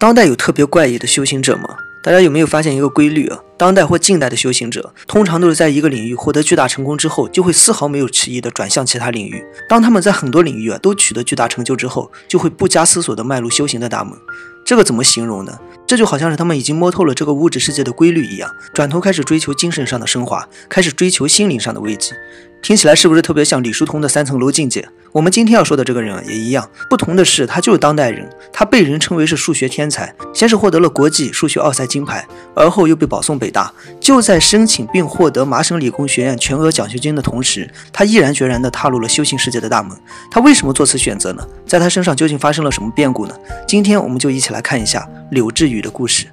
当代有特别怪异的修行者吗？大家有没有发现一个规律啊？当代或近代的修行者，通常都是在一个领域获得巨大成功之后，就会丝毫没有迟疑地转向其他领域。当他们在很多领域啊都取得巨大成就之后，就会不加思索地迈入修行的大门。这个怎么形容呢？这就好像是他们已经摸透了这个物质世界的规律一样，转头开始追求精神上的升华，开始追求心灵上的慰藉。听起来是不是特别像李叔同的三层楼境界？我们今天要说的这个人，也一样。不同的是，他就是当代人，他被人称为是数学天才，先是获得了国际数学奥赛金牌，而后又被保送北大。就在申请并获得麻省理工学院全额奖学金的同时，他毅然决然地踏入了修行世界的大门。他为什么做此选择呢？在他身上究竟发生了什么变故呢？今天我们就一起来看一下柳智宇的故事。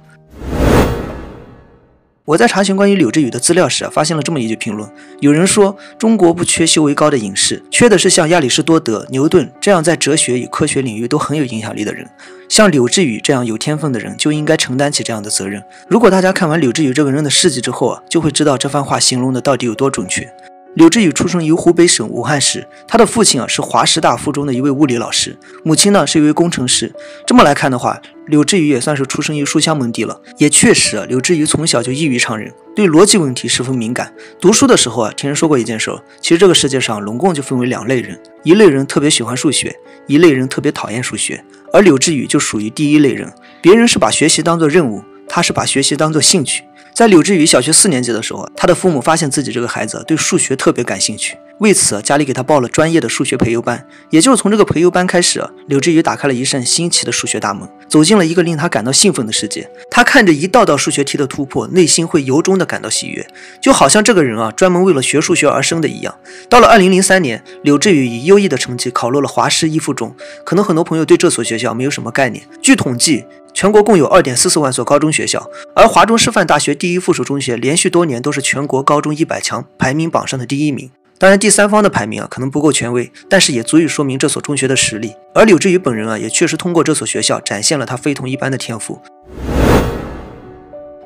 我在查询关于柳智宇的资料时，发现了这么一句评论：有人说中国不缺修为高的隐士，缺的是像亚里士多德、牛顿这样在哲学与科学领域都很有影响力的人。像柳智宇这样有天分的人，就应该承担起这样的责任。如果大家看完柳智宇这个人的事迹之后啊，就会知道这番话形容的到底有多准确。柳智宇出生于湖北省武汉市，他的父亲啊是华师大附中的一位物理老师，母亲呢是一位工程师。这么来看的话，柳智宇也算是出生于书香门第了。也确实，柳智宇从小就异于常人，对逻辑问题十分敏感。读书的时候啊，听人说过一件事，其实这个世界上拢共就分为两类人，一类人特别喜欢数学，一类人特别讨厌数学。而柳智宇就属于第一类人，别人是把学习当做任务，他是把学习当做兴趣。在柳智宇小学四年级的时候，他的父母发现自己这个孩子对数学特别感兴趣，为此家里给他报了专业的数学培优班。也就是从这个培优班开始，柳智宇打开了一扇新奇的数学大门，走进了一个令他感到兴奋的世界。他看着一道道数学题的突破，内心会由衷的感到喜悦，就好像这个人啊专门为了学数学而生的一样。到了二零零三年，柳智宇以优异的成绩考入了华师一附中。可能很多朋友对这所学校没有什么概念。据统计，全国共有二点四四万所高中学校，而华中师范大学第一附属中学连续多年都是全国高中一百强排名榜上的第一名。当然，第三方的排名啊可能不够权威，但是也足以说明这所中学的实力。而柳智宇本人啊也确实通过这所学校展现了他非同一般的天赋。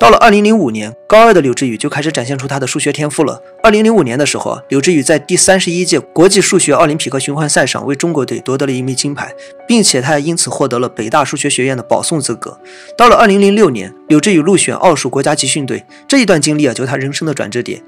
到了二零零五年，高二的柳智宇就开始展现出他的数学天赋了。二零零五年的时候啊，柳智宇在第三十一届国际数学奥林匹克循环赛上为中国队夺得了一枚金牌，并且他也因此获得了北大数学学院的保送资格。到了二零零六年，柳智宇入选奥数国家集训队，这一段经历啊，就是他人生的转折点。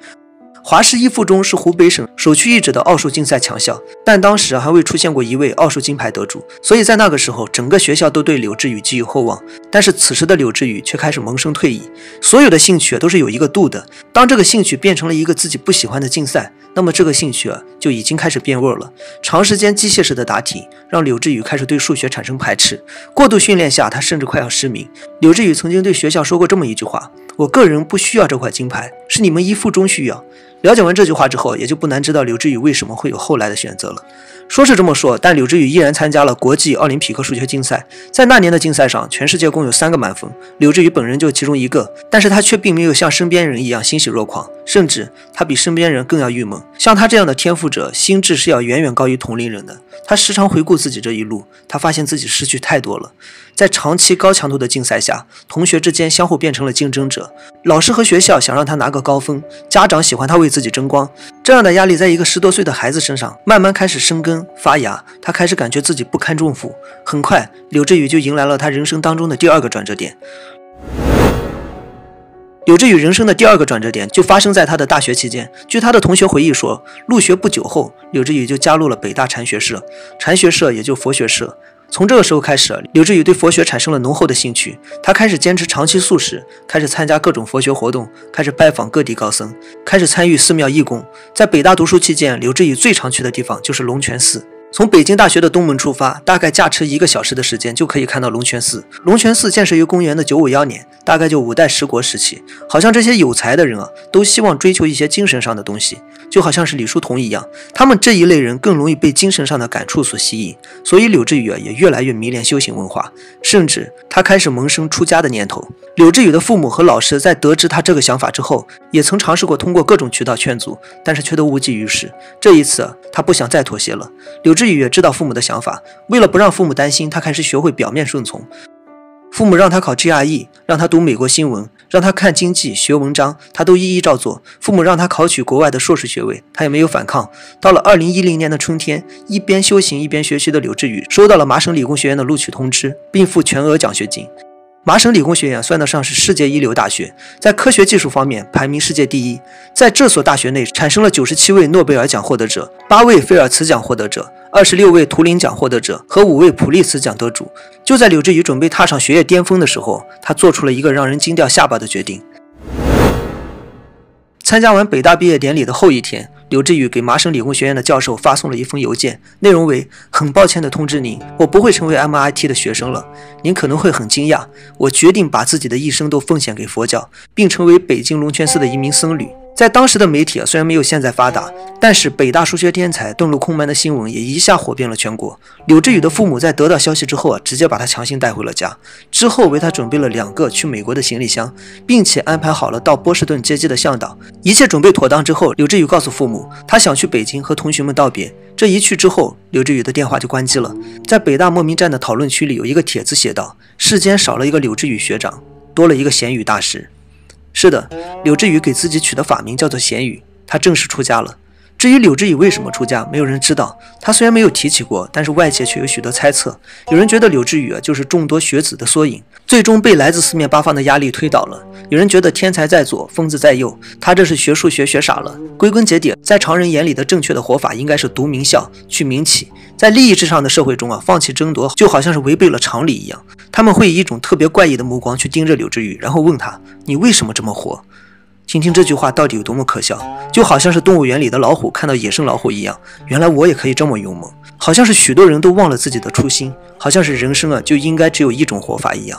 华师一附中是湖北省首屈一指的奥数竞赛强校，但当时还未出现过一位奥数金牌得主，所以在那个时候，整个学校都对柳智宇寄予厚望。但是此时的柳智宇却开始萌生退意，所有的兴趣都是有一个度的。当这个兴趣变成了一个自己不喜欢的竞赛，那么这个兴趣啊就已经开始变味了。长时间机械式的答题让柳智宇开始对数学产生排斥，过度训练下，他甚至快要失明。柳智宇曾经对学校说过这么一句话：“我个人不需要这块金牌，是你们一附中需要。”了解完这句话之后，也就不难知道刘志宇为什么会有后来的选择了。说是这么说，但柳智宇依然参加了国际奥林匹克数学竞赛。在那年的竞赛上，全世界共有三个满分，柳智宇本人就其中一个。但是他却并没有像身边人一样欣喜若狂，甚至他比身边人更要郁闷。像他这样的天赋者，心智是要远远高于同龄人的。他时常回顾自己这一路，他发现自己失去太多了。在长期高强度的竞赛下，同学之间相互变成了竞争者，老师和学校想让他拿个高分，家长喜欢他为自己争光。这样的压力在一个十多岁的孩子身上慢慢开始生根发芽，他开始感觉自己不堪重负。很快，柳智宇就迎来了他人生当中的第二个转折点。柳智宇人生的第二个转折点就发生在他的大学期间。据他的同学回忆说，入学不久后，柳智宇就加入了北大禅学社，禅学社也就佛学社。从这个时候开始，柳智宇对佛学产生了浓厚的兴趣。他开始坚持长期素食，开始参加各种佛学活动，开始拜访各地高僧，开始参与寺庙义工。在北大读书期间，柳智宇最常去的地方就是龙泉寺。从北京大学的东门出发，大概驾车一个小时的时间就可以看到龙泉寺。龙泉寺建设于公元的九五幺年，大概就五代十国时期。好像这些有才的人啊，都希望追求一些精神上的东西，就好像是李叔同一样，他们这一类人更容易被精神上的感触所吸引。所以柳智宇啊，也越来越迷恋修行文化，甚至他开始萌生出家的念头。柳智宇的父母和老师在得知他这个想法之后，也曾尝试过通过各种渠道劝阻，但是却都无济于事。这一次，他不想再妥协了。柳智。志宇也知道父母的想法，为了不让父母担心，他开始学会表面顺从。父母让他考 GRE，让他读美国新闻，让他看经济、学文章，他都一一照做。父母让他考取国外的硕士学位，他也没有反抗。到了二零一零年的春天，一边修行一边学习的柳志宇收到了麻省理工学院的录取通知，并付全额奖学金。麻省理工学院算得上是世界一流大学，在科学技术方面排名世界第一。在这所大学内，产生了九十七位诺贝尔奖获得者，八位菲尔茨奖获得者，二十六位图灵奖获得者和五位普利茨奖得主。就在柳智宇准备踏上学业巅峰的时候，他做出了一个让人惊掉下巴的决定。参加完北大毕业典礼的后一天。柳智宇给麻省理工学院的教授发送了一封邮件，内容为：很抱歉地通知您，我不会成为 MIT 的学生了。您可能会很惊讶，我决定把自己的一生都奉献给佛教，并成为北京龙泉寺的一名僧侣。在当时的媒体啊，虽然没有现在发达，但是北大数学天才遁入空门的新闻也一下火遍了全国。柳智宇的父母在得到消息之后啊，直接把他强行带回了家，之后为他准备了两个去美国的行李箱，并且安排好了到波士顿接机的向导。一切准备妥当之后，柳智宇告诉父母，他想去北京和同学们道别。这一去之后，柳智宇的电话就关机了。在北大莫名站的讨论区里，有一个帖子写道：“世间少了一个柳智宇学长，多了一个咸鱼大师。”是的，柳智宇给自己取的法名叫做咸鱼，他正式出家了。至于柳智宇为什么出家，没有人知道。他虽然没有提起过，但是外界却有许多猜测。有人觉得柳智宇啊就是众多学子的缩影，最终被来自四面八方的压力推倒了。有人觉得天才在左，疯子在右，他这是学数学学傻了。归根结底，在常人眼里的正确的活法应该是读名校，去民企。在利益至上的社会中啊，放弃争夺就好像是违背了常理一样。他们会以一种特别怪异的目光去盯着柳智宇，然后问他：“你为什么这么活？”听听这句话到底有多么可笑，就好像是动物园里的老虎看到野生老虎一样。原来我也可以这么勇猛，好像是许多人都忘了自己的初心，好像是人生啊就应该只有一种活法一样。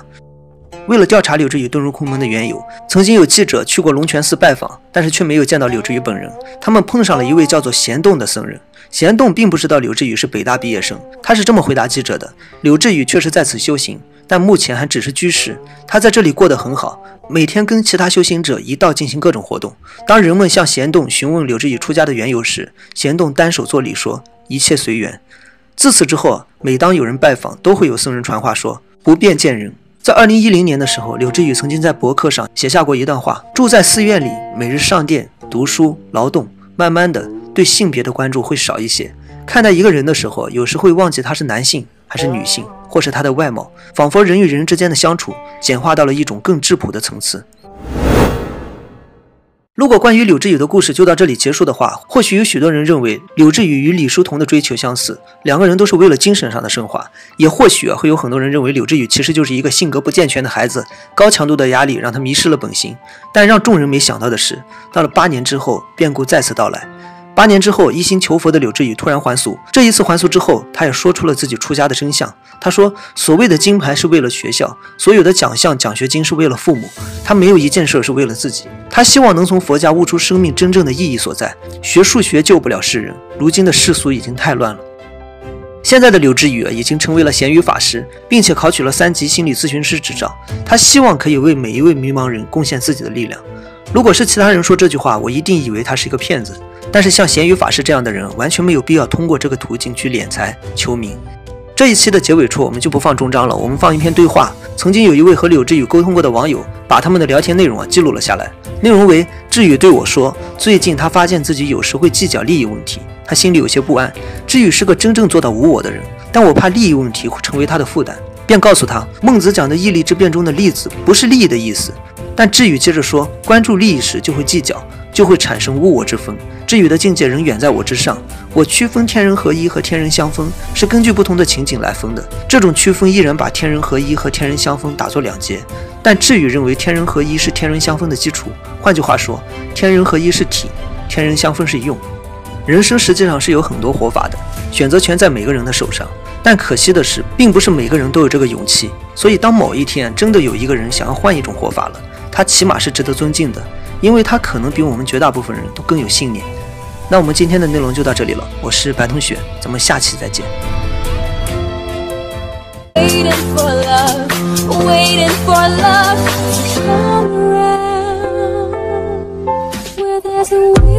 为了调查柳智宇遁入空门的缘由，曾经有记者去过龙泉寺拜访，但是却没有见到柳智宇本人。他们碰上了一位叫做贤栋的僧人。贤栋并不知道柳智宇是北大毕业生，他是这么回答记者的：柳智宇确实在此修行，但目前还只是居士。他在这里过得很好，每天跟其他修行者一道进行各种活动。当人们向贤栋询问柳智宇出家的缘由时，贤栋单手作礼说：“一切随缘。”自此之后，每当有人拜访，都会有僧人传话说：“不便见人。”在二零一零年的时候，柳智宇曾经在博客上写下过一段话：住在寺院里，每日上殿读书劳动，慢慢的对性别的关注会少一些。看待一个人的时候，有时会忘记他是男性还是女性，或是他的外貌，仿佛人与人之间的相处简化到了一种更质朴的层次。如果关于柳智宇的故事就到这里结束的话，或许有许多人认为柳智宇与李叔同的追求相似，两个人都是为了精神上的升华。也或许会有很多人认为柳智宇其实就是一个性格不健全的孩子，高强度的压力让他迷失了本心。但让众人没想到的是，到了八年之后，变故再次到来。八年之后，一心求佛的柳智宇突然还俗。这一次还俗之后，他也说出了自己出家的真相。他说：“所谓的金牌是为了学校，所有的奖项、奖学金是为了父母。他没有一件事是为了自己。他希望能从佛家悟出生命真正的意义所在。学数学救不了世人，如今的世俗已经太乱了。现在的柳智宇已经成为了咸鱼法师，并且考取了三级心理咨询师执照。他希望可以为每一位迷茫人贡献自己的力量。如果是其他人说这句话，我一定以为他是一个骗子。”但是像咸鱼法师这样的人，完全没有必要通过这个途径去敛财求名。这一期的结尾处我们就不放终章了，我们放一篇对话。曾经有一位和柳智宇沟通过的网友，把他们的聊天内容啊记录了下来。内容为：智宇对我说，最近他发现自己有时会计较利益问题，他心里有些不安。智宇是个真正做到无我的人，但我怕利益问题会成为他的负担，便告诉他，孟子讲的义利之辩中的利字不是利益的意思。但智宇接着说，关注利益时就会计较。就会产生物我之分。智宇的境界仍远在我之上。我区分天人合一和天人相分，是根据不同的情景来分的。这种区分依然把天人合一和天人相分打作两截。但智宇认为天人合一是天人相分的基础。换句话说，天人合一是体，天人相分是用。人生实际上是有很多活法的，选择权在每个人的手上。但可惜的是，并不是每个人都有这个勇气。所以，当某一天真的有一个人想要换一种活法了，他起码是值得尊敬的。因为他可能比我们绝大部分人都更有信念。那我们今天的内容就到这里了我是白同学咱们下期再见。There's a